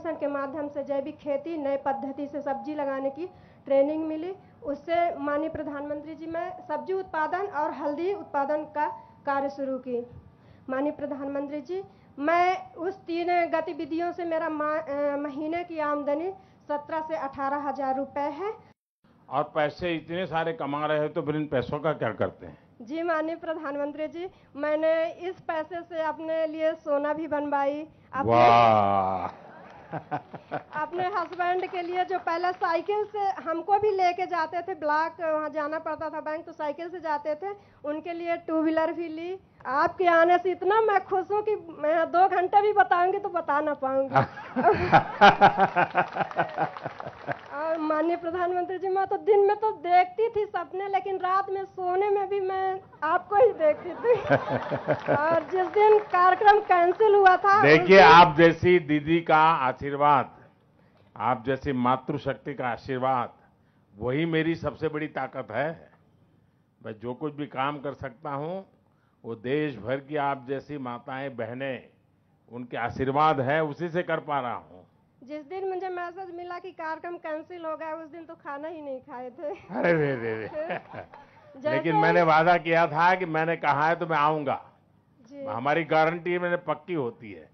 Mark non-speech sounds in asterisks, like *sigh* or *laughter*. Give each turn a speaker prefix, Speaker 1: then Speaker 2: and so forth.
Speaker 1: Mission के माध्यम से जैविक खेती नए पद्धति से सब्ज़ी लगाने की ट्रेनिंग मिली। उससे माननीय प्रधानमंत्री जी मैं सब्ज़ी उत्पादन और हल्दी उत्पादन का कार्य शुरू की। माननीय प्रधानमंत्री जी मैं उस तीन गतिविधियों से मेरा महीने की आमदनी सत्रह से अठारह हज़ार रुपए है।
Speaker 2: और पैसे इतने सारे कमा रहे हो तो फिर इन पैसों का क्या करते हैं?
Speaker 1: जी माननीय प्रधानमंत्री जी मैंने इस पैसे से अपने लिए सोना भी बनवाई।
Speaker 2: वाह!
Speaker 1: अपने हस्बैंड के लिए जो पहले साइकिल से हमको भी लेके जाते थे ब्लॉक वहाँ जाना पड़ता था बैंक तो साइकिल से जाते थे। उनके लिए टू व्हीलर भी ली। आपके आने से इतना मैं खुश हूँ कि मैं दो घंटे भी बताऊँगी तो बता ना पाऊँगी। *laughs* और माननीय प्रधानमंत्री जी मैं तो दिन में तो देखती सपने लेकिन रात में सोने में भी मैं आपको ही देखती थी। *laughs* और जिस दिन कार्यक्रम कैंसिल हुआ था
Speaker 2: देखिए आप जैसी दीदी का आशीर्वाद आप जैसी मातृशक्ति का आशीर्वाद वही मेरी सबसे बड़ी ताकत है। मैं जो कुछ भी काम कर सकता हूँ वो देश भर की आप जैसी माताएँ बहनें उनके आशीर्वाद है उसी से कर पा रहा हूँ।
Speaker 1: जिस दिन मुझे मैसेज मिला कि कार्यक्रम कैंसिल हो गया उस दिन तो खाना ही नहीं खाए थे।
Speaker 2: अरे रे रे रे। *laughs* लेकिन मैंने वादा किया था कि मैंने कहा है तो मैं आऊँगा। हमारी गारंटी मैंने पक्की होती है।